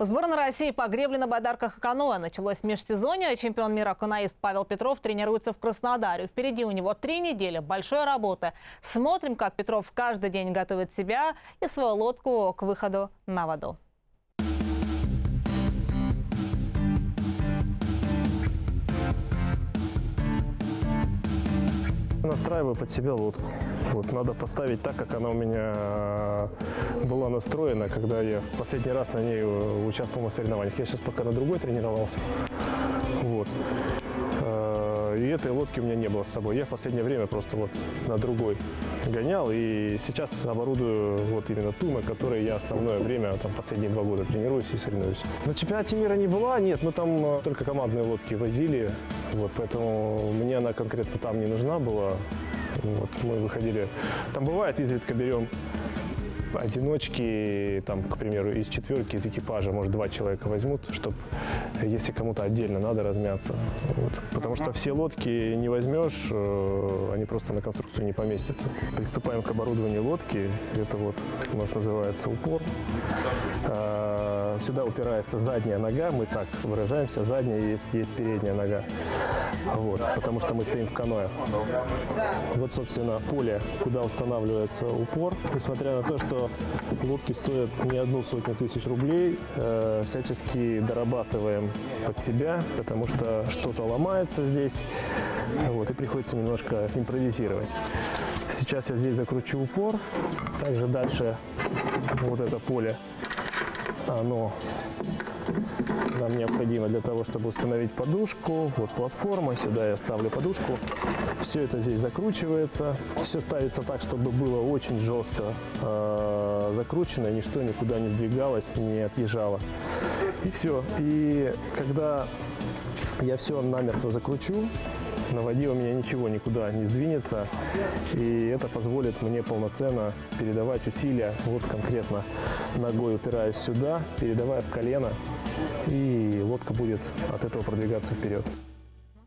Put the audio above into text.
У сборной России по на байдарках и каноэ началось межсезонье. Чемпион мира каноист Павел Петров тренируется в Краснодаре. Впереди у него три недели большой работы. Смотрим, как Петров каждый день готовит себя и свою лодку к выходу на воду. Настраиваю под себя лодку. Вот, надо поставить так, как она у меня э, была настроена, когда я последний раз на ней э, участвовал на соревнованиях. Я сейчас пока на другой тренировался. Вот. И этой лодки у меня не было с собой. Я в последнее время просто вот на другой гонял. И сейчас оборудую вот именно ту, на которой я основное время, там, последние два года тренируюсь и соревнуюсь. На чемпионате мира не была, нет, но там э, только командные лодки возили. Вот, поэтому мне она конкретно там не нужна была. Вот, мы выходили. Там бывает, изредка берем одиночки, там, к примеру, из четверки, из экипажа, может, два человека возьмут, чтобы, если кому-то отдельно надо размяться. Вот. Потому что все лодки не возьмешь, э, они просто на конструкцию не поместятся. Приступаем к оборудованию лодки. Это вот у нас называется упор. А, Сюда упирается задняя нога, мы так выражаемся, задняя есть, есть передняя нога. Вот, потому что мы стоим в каноэ. Вот, собственно, поле, куда устанавливается упор. Несмотря на то, что лодки стоят не одну сотню тысяч рублей, э, всячески дорабатываем под себя, потому что что-то ломается здесь, вот, и приходится немножко импровизировать. Сейчас я здесь закручу упор, также дальше вот это поле, оно нам необходимо для того, чтобы установить подушку. Вот платформа, сюда я ставлю подушку. Все это здесь закручивается. Все ставится так, чтобы было очень жестко э, закручено, ничто никуда не сдвигалось, не отъезжало. И все. И когда я все намертво закручу, на воде у меня ничего никуда не сдвинется, и это позволит мне полноценно передавать усилия, вот конкретно ногой упираясь сюда, передавая в колено, и лодка будет от этого продвигаться вперед.